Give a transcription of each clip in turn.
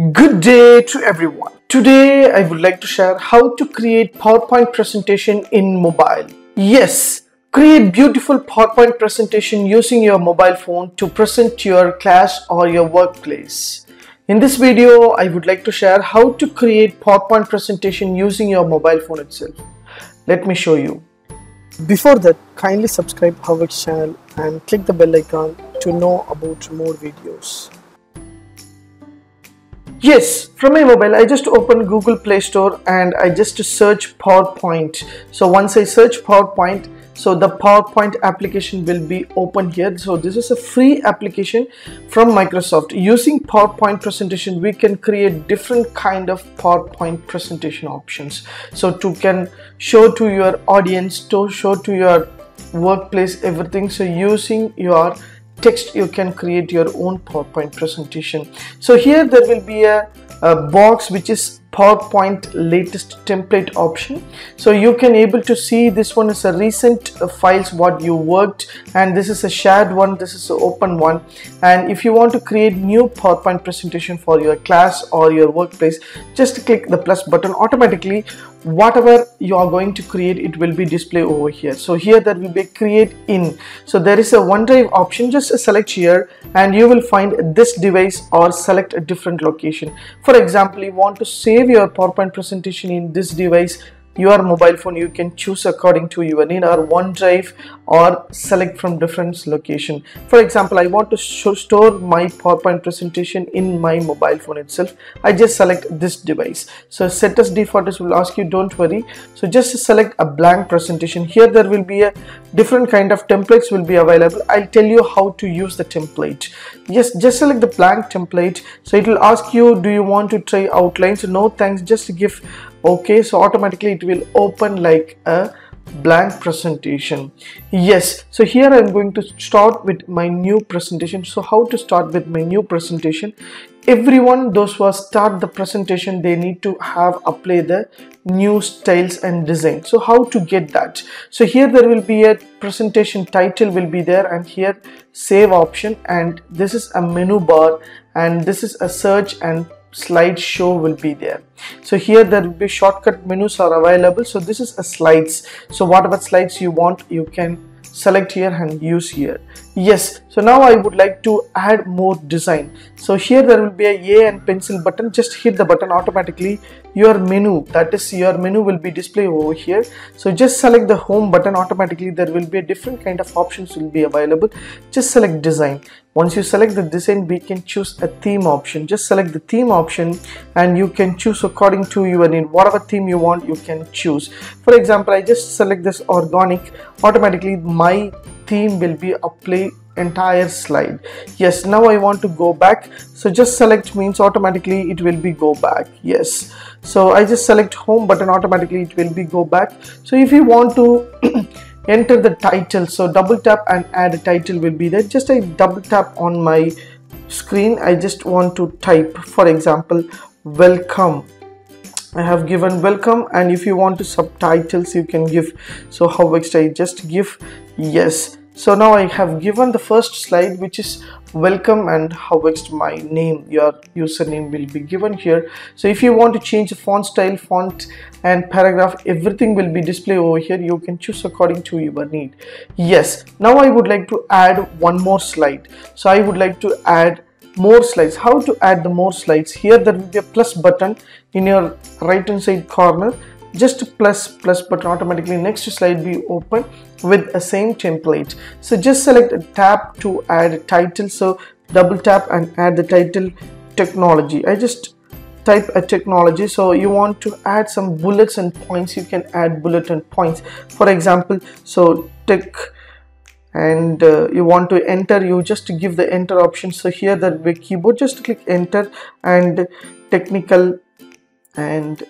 Good day to everyone. Today I would like to share how to create PowerPoint presentation in mobile. Yes, create beautiful PowerPoint presentation using your mobile phone to present your class or your workplace. In this video, I would like to share how to create PowerPoint presentation using your mobile phone itself. Let me show you. Before that, kindly subscribe our channel and click the bell icon to know about more videos. Yes, from my mobile, I just open Google Play Store and I just search PowerPoint. So once I search PowerPoint, so the PowerPoint application will be open here. So this is a free application from Microsoft. Using PowerPoint presentation, we can create different kind of PowerPoint presentation options. So to can show to your audience, to show to your workplace, everything. So using your text you can create your own PowerPoint presentation. So here there will be a, a box which is PowerPoint latest template option. So you can able to see this one is a recent uh, files what you worked and this is a shared one, this is an open one. And if you want to create new PowerPoint presentation for your class or your workplace, just click the plus button automatically whatever you are going to create it will be display over here so here there will be create in so there is a OneDrive option just select here and you will find this device or select a different location for example you want to save your PowerPoint presentation in this device your mobile phone you can choose according to your need. Or OneDrive or select from different location. For example I want to show, store my PowerPoint presentation in my mobile phone itself. I just select this device. So set as default will ask you don't worry. So just select a blank presentation. Here there will be a different kind of templates will be available. I'll tell you how to use the template. Yes just select the blank template. So it will ask you do you want to try outlines? No thanks. Just give okay so automatically it will open like a blank presentation. Yes so here i'm going to start with my new presentation. So how to start with my new presentation? Everyone those who start the presentation they need to have apply the new styles and design. So how to get that? So here there will be a presentation title will be there and here save option and this is a menu bar and this is a search and slideshow will be there. So here there will be shortcut menus are available. So this is a slides. So whatever slides you want you can select here and use here. Yes. So now I would like to add more design. So here there will be a A and pencil button. Just hit the button automatically. Your menu that is your menu will be displayed over here. So just select the home button. Automatically there will be a different kind of options will be available. Just select design once you select the design we can choose a theme option. Just select the theme option and you can choose according to your need. Whatever theme you want you can choose. For example I just select this organic. Automatically my theme will be apply entire slide. Yes now I want to go back. So just select means automatically it will be go back. Yes. So I just select home button. Automatically it will be go back. So if you want to enter the title. So double tap and add a title will be there. Just I double tap on my screen. I just want to type for example welcome. I have given welcome and if you want to subtitles you can give. So how I just give yes so now I have given the first slide which is welcome and how next my name your username will be given here. So if you want to change the font style font and paragraph everything will be displayed over here. You can choose according to your need. Yes now I would like to add one more slide. So I would like to add more slides. How to add the more slides? Here there will be a plus button in your right hand side corner just plus plus button automatically. Next slide be open with a same template. So just select a tab to add a title. So double tap and add the title technology. I just type a technology. So you want to add some bullets and points. You can add bullet and points. For example so tech and uh, you want to enter you just give the enter option. So here the keyboard just click enter and technical and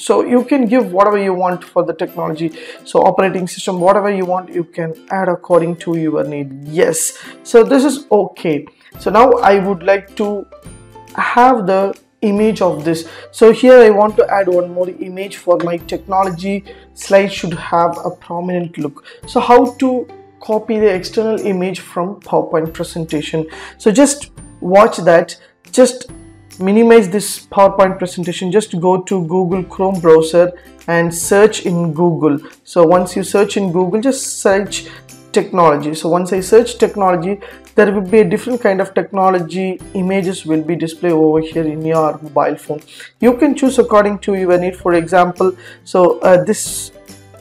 so you can give whatever you want for the technology. So operating system whatever you want you can add according to your need. Yes. So this is okay. So now I would like to have the image of this. So here I want to add one more image for my technology. Slide should have a prominent look. So how to copy the external image from PowerPoint presentation. So just watch that. Just minimize this PowerPoint presentation just go to Google Chrome browser and search in Google. So once you search in Google just search technology. So once I search technology there will be a different kind of technology images will be displayed over here in your mobile phone. You can choose according to your need. For example so uh, this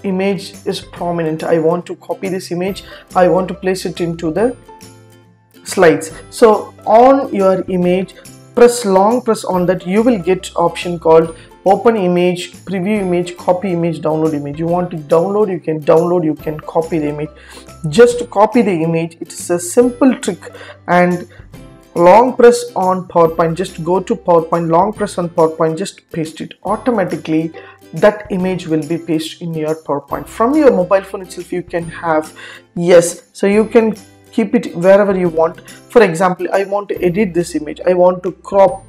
image is prominent. I want to copy this image. I want to place it into the slides. So on your image press long press on that you will get option called open image preview image copy image download image. You want to download you can download you can copy the image. Just copy the image. It's a simple trick. And long press on powerpoint just go to powerpoint. Long press on powerpoint just paste it. Automatically that image will be pasted in your powerpoint. From your mobile phone itself you can have yes. So you can keep it wherever you want. For example i want to edit this image. I want to crop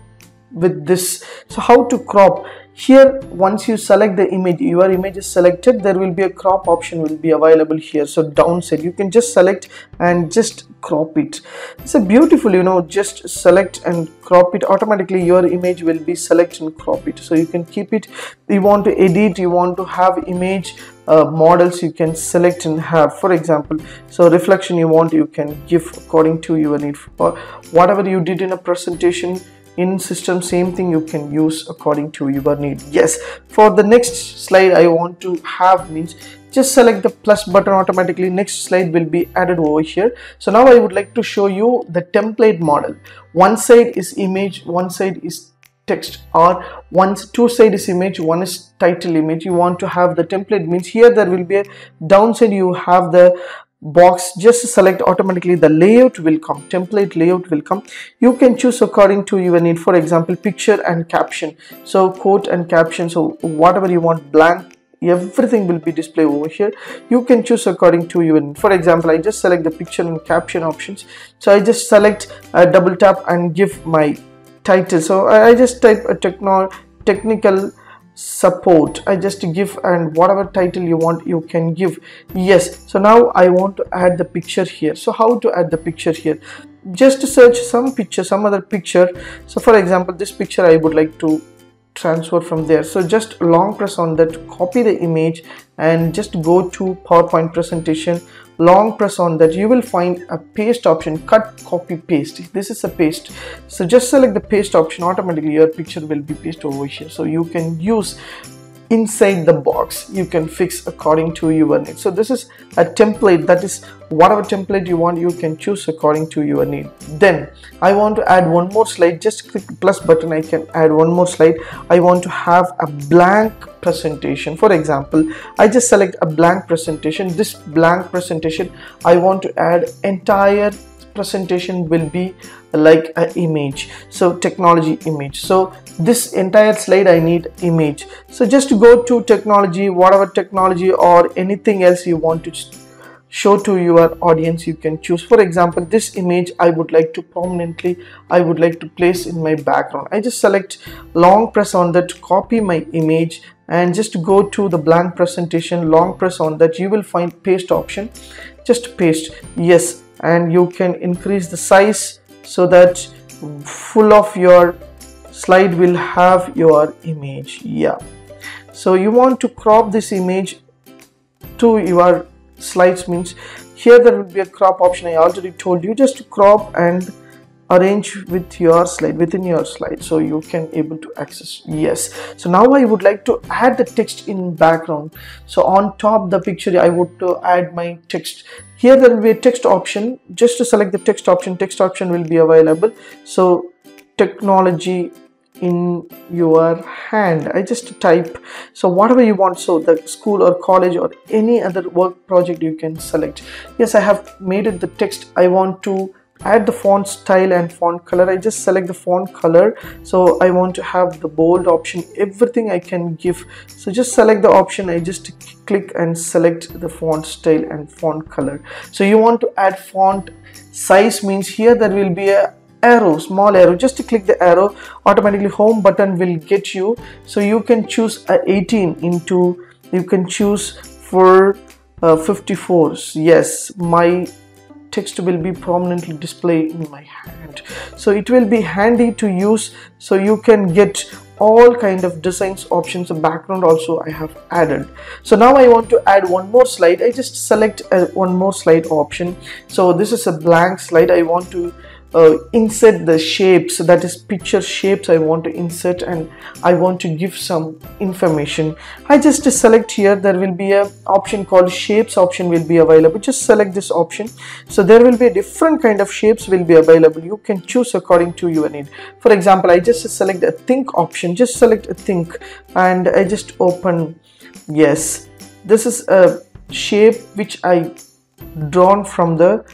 with this. So how to crop? Here once you select the image your image is selected there will be a crop option will be available here. So downside you can just select and just crop it. It's a beautiful you know just select and crop it. Automatically your image will be select and crop it. So you can keep it. You want to edit you want to have image uh, models you can select and have. For example so reflection you want you can give according to your need for whatever you did in a presentation. In system same thing you can use according to your need. Yes for the next slide i want to have means just select the plus button automatically. Next slide will be added over here. So now i would like to show you the template model. One side is image one side is text or once two side is image one is title image you want to have the template. Means here there will be a downside. You have the box just select automatically the layout will come template layout will come. You can choose according to your need. For example picture and caption. So quote and caption. So whatever you want blank everything will be displayed over here. You can choose according to you and for example i just select the picture and caption options. So i just select a double tap and give my title. So i just type a techno technical support. I just give and whatever title you want you can give. Yes. So now i want to add the picture here. So how to add the picture here? Just search some picture some other picture. So for example this picture i would like to transfer from there. So just long press on that copy the image and just go to powerpoint presentation long press on that you will find a paste option. Cut copy paste. This is a paste. So just select the paste option. Automatically your picture will be pasted over here. So you can use inside the box you can fix according to your need. So this is a template that is whatever template you want you can choose according to your need. Then i want to add one more slide just click plus button i can add one more slide. I want to have a blank presentation. For example i just select a blank presentation. This blank presentation i want to add entire presentation will be like an image. So technology image. So this entire slide I need image. So just go to technology whatever technology or anything else you want to show to your audience you can choose. For example this image I would like to prominently I would like to place in my background. I just select long press on that copy my image and just go to the blank presentation long press on that you will find paste option. Just paste. Yes and you can increase the size so that full of your slide will have your image. Yeah. So you want to crop this image to your slides means here there will be a crop option. I already told you just to crop and arrange with your slide within your slide so you can able to access. Yes. So now I would like to add the text in background. So on top the picture I would to add my text. Here there will be a text option. Just to select the text option text option will be available. So technology in your hand. I just type. So whatever you want so the school or college or any other work project you can select. Yes i have made it the text. I want to add the font style and font color. I just select the font color. So i want to have the bold option. Everything i can give. So just select the option. I just click and select the font style and font color. So you want to add font size means here there will be a arrow small arrow. Just to click the arrow. Automatically home button will get you. So you can choose a 18 into you can choose for uh, 54 yes my text will be prominently displayed in my hand. So it will be handy to use so you can get all kind of designs options the background also I have added. So now I want to add one more slide. I just select a, one more slide option. So this is a blank slide. I want to uh, insert the shapes. That is picture shapes I want to insert and I want to give some information. I just select here there will be a option called shapes option will be available. Just select this option. So there will be a different kind of shapes will be available. You can choose according to your need. For example I just select a think option. Just select a think and I just open. Yes. This is a shape which I drawn from the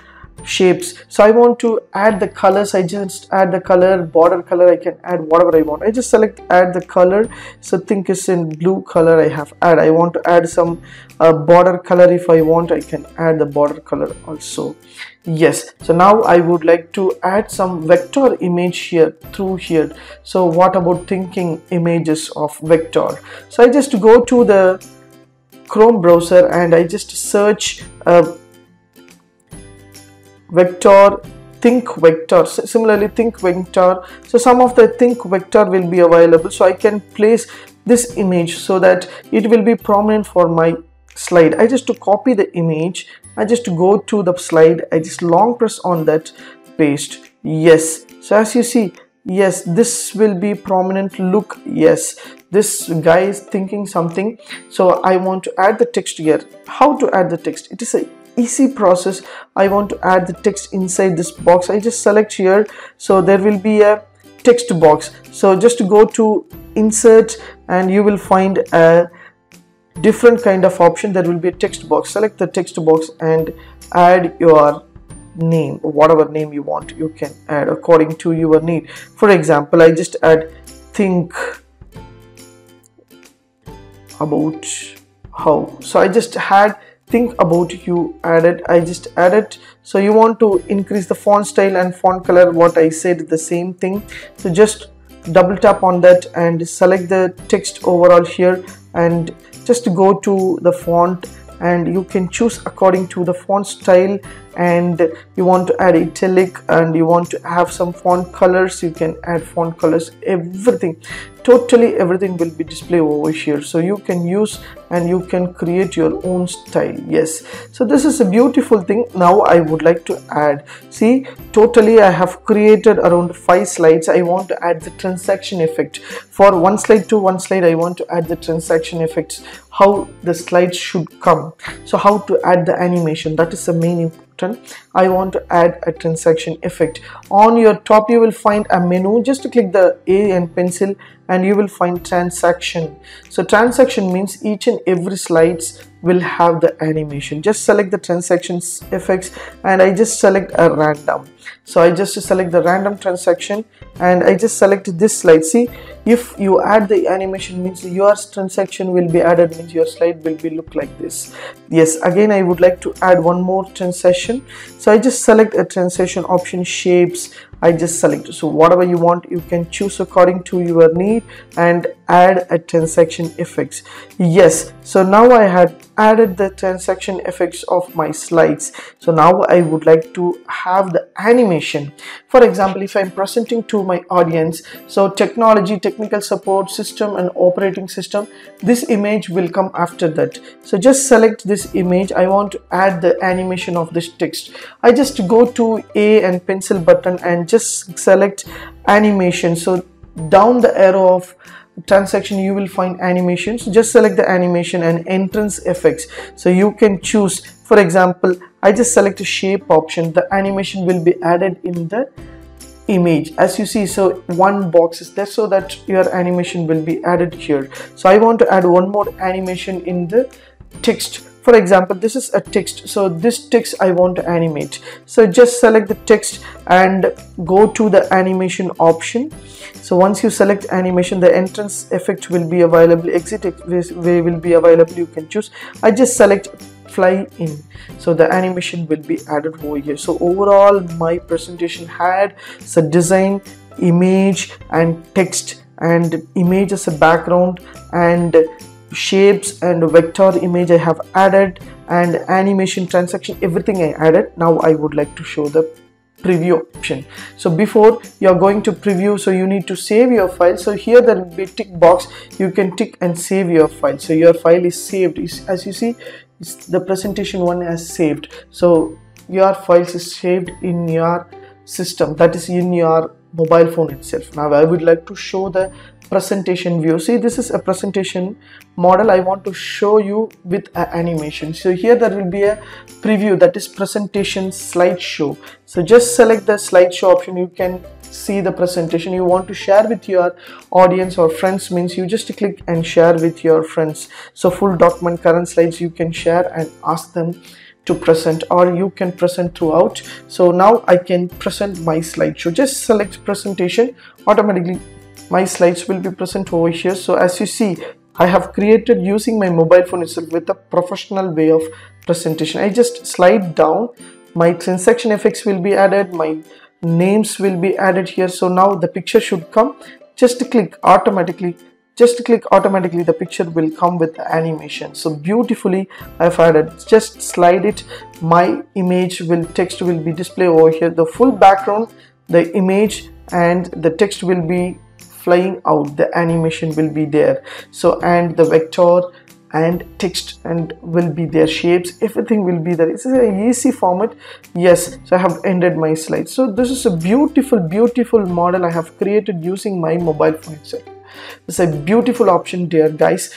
shapes. So I want to add the colors. I just add the color border color. I can add whatever I want. I just select add the color. So think is in blue color I have add. I want to add some uh, border color. If I want I can add the border color also. Yes. So now I would like to add some vector image here through here. So what about thinking images of vector? So I just go to the Chrome browser and I just search uh, vector think vector. Similarly think vector. So some of the think vector will be available. So I can place this image so that it will be prominent for my slide. I just to copy the image. I just go to the slide. I just long press on that paste. Yes. So as you see yes this will be prominent. Look yes. This guy is thinking something. So I want to add the text here. How to add the text? It is a easy process. I want to add the text inside this box. I just select here. So there will be a text box. So just go to insert and you will find a different kind of option. There will be a text box. Select the text box and add your name whatever name you want you can add according to your need. For example I just add think about how. So I just had think about you added i just added so you want to increase the font style and font color what i said the same thing. So just double tap on that and select the text overall here and just go to the font and you can choose according to the font style and you want to add italic and you want to have some font colors you can add font colors. Everything totally everything will be displayed over here. So you can use and you can create your own style. Yes. So this is a beautiful thing. Now i would like to add see totally i have created around five slides. I want to add the transaction effect. For one slide to one slide i want to add the transaction effects how the slides should come. So how to add the animation that is the main button. I want to add a transaction effect. On your top you will find a menu. Just to click the A and pencil and you will find transaction. So transaction means each and every slides will have the animation. Just select the transactions effects and I just select a random. So I just select the random transaction and I just select this slide. See if you add the animation means your transaction will be added means your slide will be look like this. Yes again I would like to add one more transaction. So I just select a transaction option shapes I just select. So whatever you want you can choose according to your need and add a transaction effects. Yes so now I had added the transaction effects of my slides. So now I would like to have the animation. For example if I'm presenting to my audience so technology technical support system and operating system this image will come after that. So just select this image. I want to add the animation of this text. I just go to A and pencil button and just select animation. So down the arrow of transaction you will find animations. Just select the animation and entrance effects. So you can choose for example I just select a shape option. The animation will be added in the image. As you see so one box is there so that your animation will be added here. So I want to add one more animation in the text. For example this is a text. So this text I want to animate. So just select the text and go to the animation option. So once you select animation the entrance effect will be available. Exit way will be available. You can choose. I just select fly in. So the animation will be added over here. So overall my presentation had the design image and text and image as a background and shapes and vector image I have added and animation transaction everything I added. Now I would like to show the preview option. So before you're going to preview so you need to save your file. So here there will be tick box. You can tick and save your file. So your file is saved. As you see the presentation one has saved. So your files is saved in your system. That is in your mobile phone itself. Now i would like to show the presentation view. See this is a presentation model i want to show you with animation. So here there will be a preview that is presentation slideshow. So just select the slideshow option. You can see the presentation. You want to share with your audience or friends means you just click and share with your friends. So full document current slides you can share and ask them to present or you can present throughout. So now I can present my slideshow. Just select presentation automatically my slides will be present over here. So as you see I have created using my mobile phone itself with a professional way of presentation. I just slide down. My transaction effects will be added. My names will be added here. So now the picture should come. Just click automatically. Just click automatically. The picture will come with animation. So beautifully I've added. Just slide it. My image will text will be displayed over here. The full background the image and the text will be flying out the animation will be there. So and the vector and text and will be their shapes. Everything will be there. It's an easy format. Yes so i have ended my slide. So this is a beautiful beautiful model i have created using my mobile phone itself. It's a beautiful option dear guys.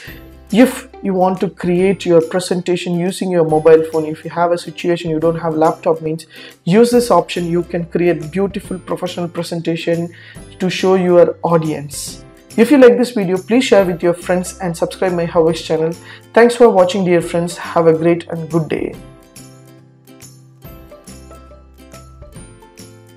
If you want to create your presentation using your mobile phone. If you have a situation you don't have laptop means use this option. You can create beautiful professional presentation to show your audience. If you like this video please share with your friends and subscribe my HowViz channel. Thanks for watching dear friends. Have a great and good day